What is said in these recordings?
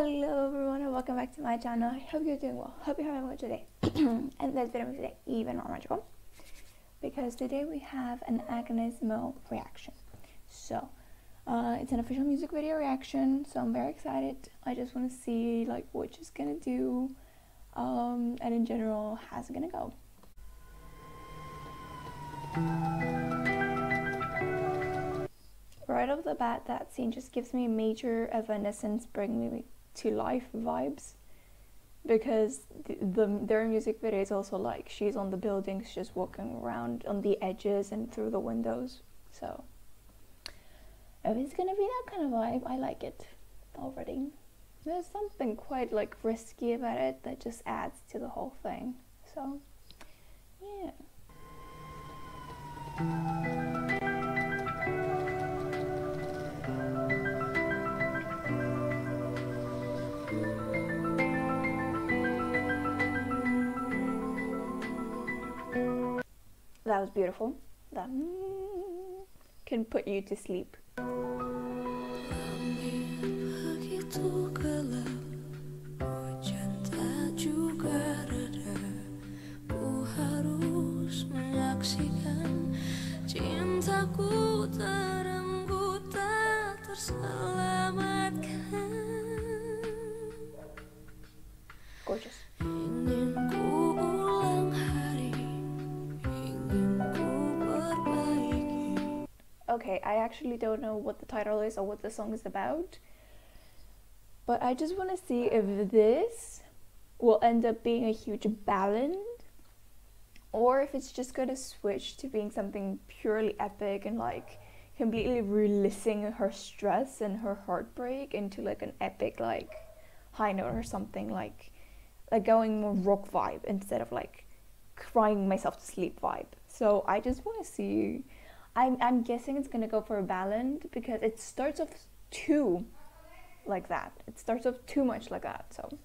Hello everyone and welcome back to my channel. I hope you're doing well. Hope you're having a good day. and this video today even more magical because today we have an Agnes reaction. So uh, it's an official music video reaction, so I'm very excited. I just want to see like what she's gonna do, um, and in general, how's it gonna go. Right off the bat, that scene just gives me a major Evanescence Bring Me to Life vibes because the, the, their music video is also like she's on the buildings just walking around on the edges and through the windows. So if it's gonna be that kind of vibe i like it already. There's something quite like risky about it that just adds to the whole thing. So yeah That was beautiful. That can put you to sleep. Okay, I actually don't know what the title is or what the song is about. But I just want to see if this will end up being a huge ballad or if it's just going to switch to being something purely epic and like completely releasing her stress and her heartbreak into like an epic like high note or something like like going more rock vibe instead of like crying myself to sleep vibe. So I just want to see I'm, I'm guessing it's gonna go for a ballad because it starts off too like that. It starts off too much like that, so.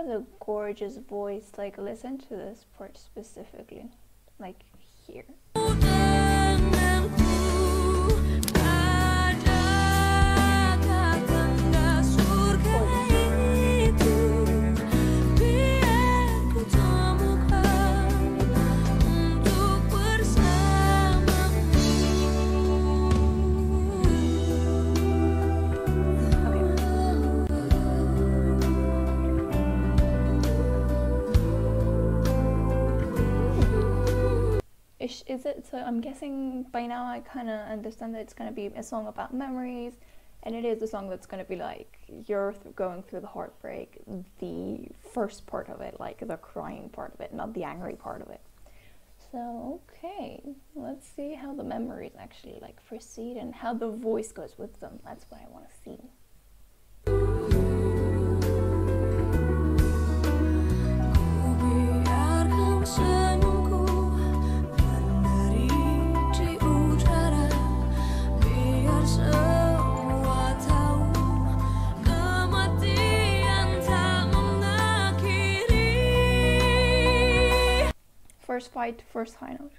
Has a gorgeous voice. Like, listen to this part specifically. Like, here. Is, is it so? I'm guessing by now I kind of understand that it's going to be a song about memories, and it is a song that's going to be like you're th- going through the heartbreak, the first part of it, like the crying part of it, not the angry part of it. So okay, let's see how the memories actually like proceed and how the voice goes with them. That's what I want to see. First fight, first high note.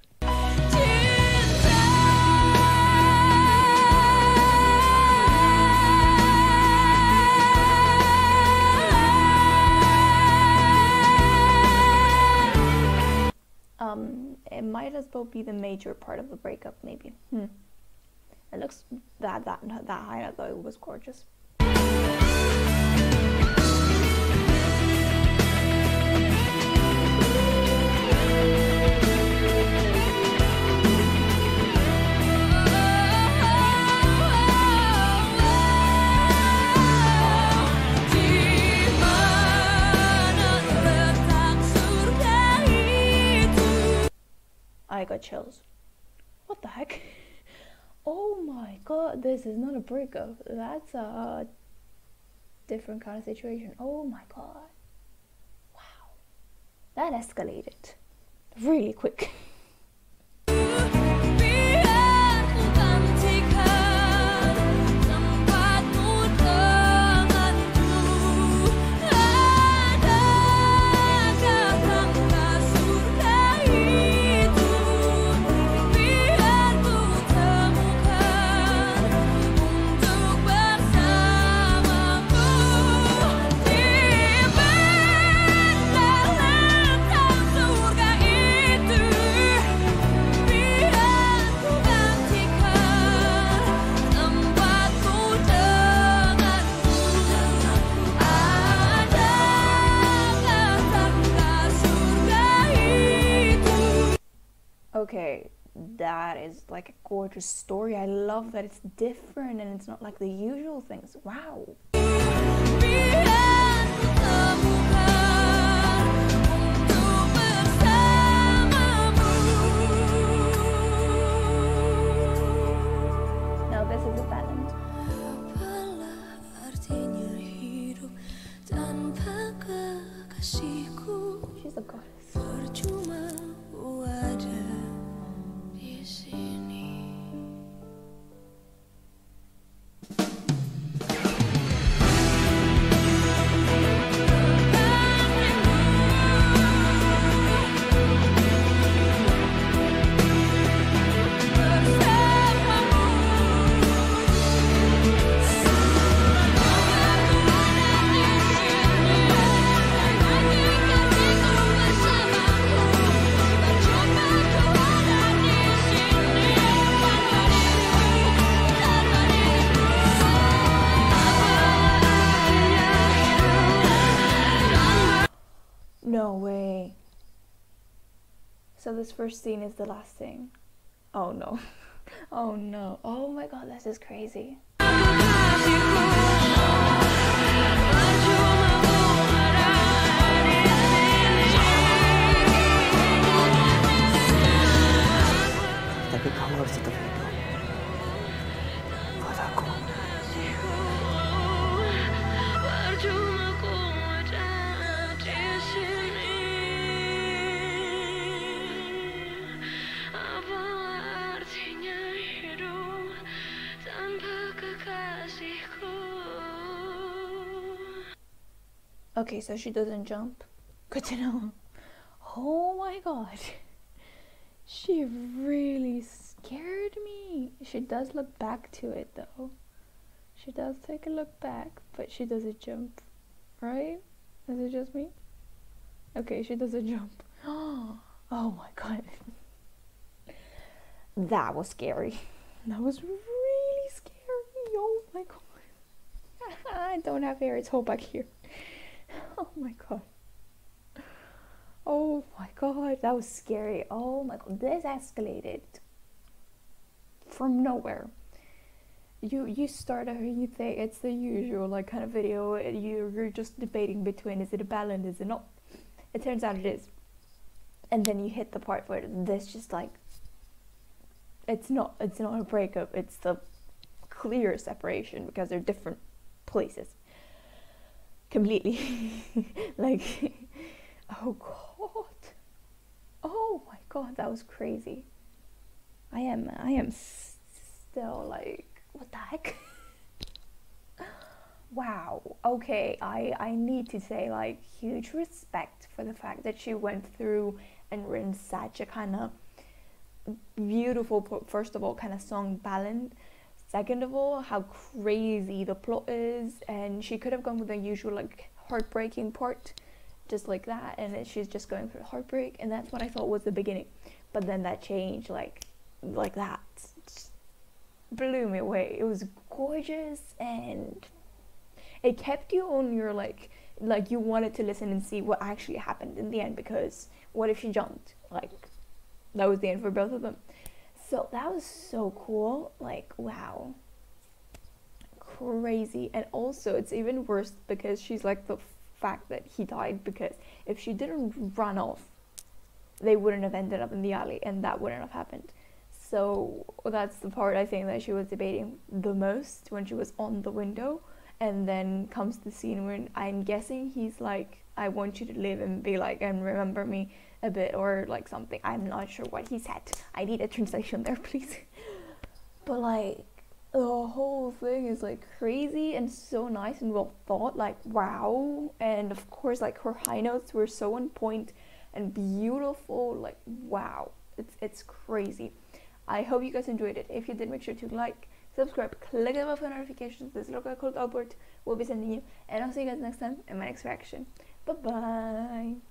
Um, it might as well be the major part of the breakup, maybe. Hmm. It looks that that that high note though it was gorgeous. Got chills. What the heck? Oh my god, this is not a breakup. That's a different kind of situation. Oh my god. Wow. That escalated really quick. that is like a gorgeous story. I love that it's different and it's not like the usual things. Wow. This first scene is the last scene. Oh no. Oh no. Oh my god, this is crazy. Okay, so she doesn't jump. Good to know. Oh my god. She really scared me. She does look back to it though. She does take a look back, but she doesn't jump. Right? Is it just me? Okay, she doesn't jump. Oh my god. That was scary. That was really scary. Oh my god. I don't have hair, it's all back here. Oh my god. Oh my god, that was scary. Oh my god, this escalated from nowhere. You you start out you think it's the usual like kind of video. You you're just debating between is it a ballad is it not? It turns out it is, and then you hit the part where this just like it's not it's not a breakup. It's the clear separation because they're different places completely. like oh god. Oh my god that was crazy. I am i am still like what the heck? Wow okay i i need to say like huge respect for the fact that she went through and written such a kind of beautiful first of all kind of song ballad second of all how crazy the plot is and she could have gone with the usual like heartbreaking part just like that and she's just going through heartbreak and that's what i thought was the beginning. But then that changed like like that blew me away. It was gorgeous and it kept you on your like like you wanted to listen and see what actually happened in the end because what if she jumped? Like that was the end for both of them so that was so cool like wow crazy and also it's even worse because she's like the fact that he died because if she didn't run off they wouldn't have ended up in the alley and that wouldn't have happened. So that's the part I think that she was debating the most when she was on the window. And then comes the scene when I'm guessing he's like, I want you to live and be like, and remember me a bit, or like something. I'm not sure what he said. I need a translation there, please. but like, the whole thing is like crazy and so nice and well thought. Like, wow. And of course, like her high notes were so on point and beautiful. Like, wow. It's, it's crazy. I hope you guys enjoyed it. If you did, make sure to like, subscribe, click the bell for notifications. This little guy called Albert will be sending you. And I'll see you guys next time in my next reaction. Bye bye.